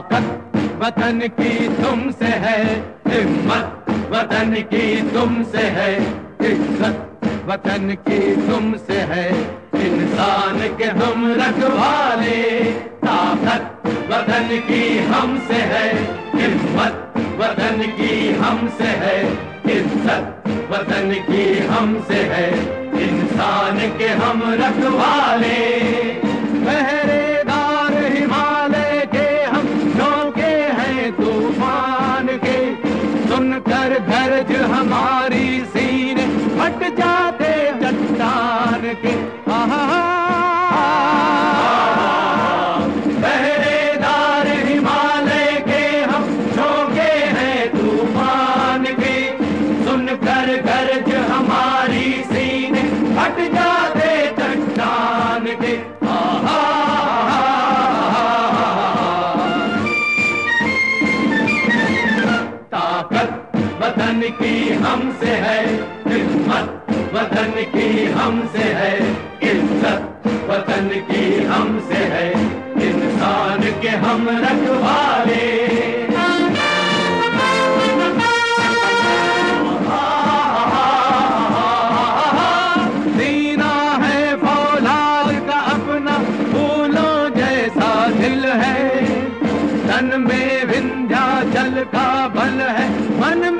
वतन की तुमसे है, हिम्मत वतन की तुमसे है, इज़्ज़त वतन की तुमसे है। इंसान के हम रखवाले, ताकत वतन की हमसे है, हिम्मत वतन की हमसे है, इज़्ज़त वतन की हमसे है। इंसान के हम रखवाले फट जाते चट्टान के। आहा। पहरेदार हिमालय के हम हैं तूफ़ान के। सुनकर हमारी जाते चट्टान के। ताकत वतन की हमसे है। हिम्मत वतन की हमसे है इज़्ज़त। वतन की हमसे है इंसान के हम रखवाले। सीना है फौलाद का अपना फूलों जैसा दिल है। तन में विंध्याचल का बल है, मन